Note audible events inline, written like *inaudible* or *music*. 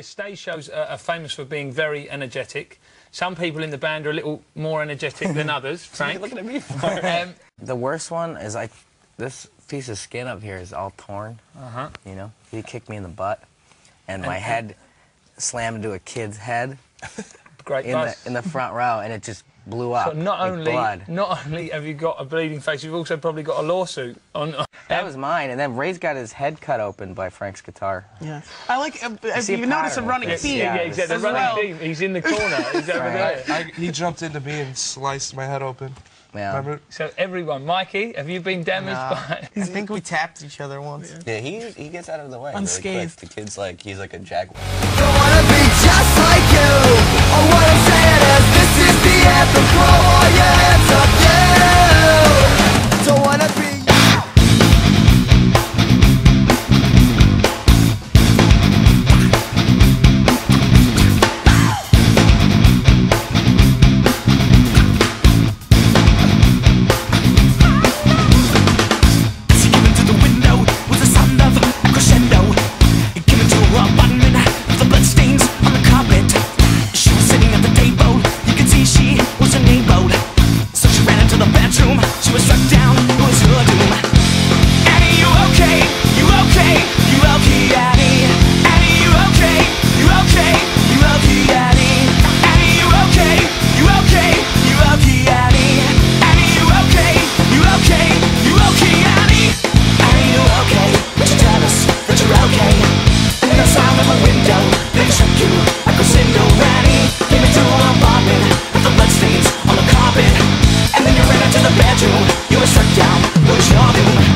your stage shows are, are famous for being very energetic. Some people in the band are a little more energetic than *laughs* others. Frank, looking at me for? *laughs* um, The worst one is like this piece of skin up here is all torn. uh-huh. You know, he kicked me in the butt, and my head slammed into a kid's head *laughs* Great in the in the front row, and it just blew up. So not like only blood. not only have you got a bleeding face, you've also probably got a lawsuit on. That *laughs* was mine, and then Ray's got his head cut open by Frank's guitar. Yeah. I like, uh, if a you notice a running with theme. yeah, Yeah, exactly. The running well. theme. He's in the corner. He's over *laughs* Right. there. I, he jumped into me and sliced my head open. Yeah. Remember? So everyone, Mikey, have you been damaged by? I think we tapped each other once. Yeah, he he gets out of the way really Unscathed. quick. The kid's like he's like a jaguar. do, you were struck down, What your doom?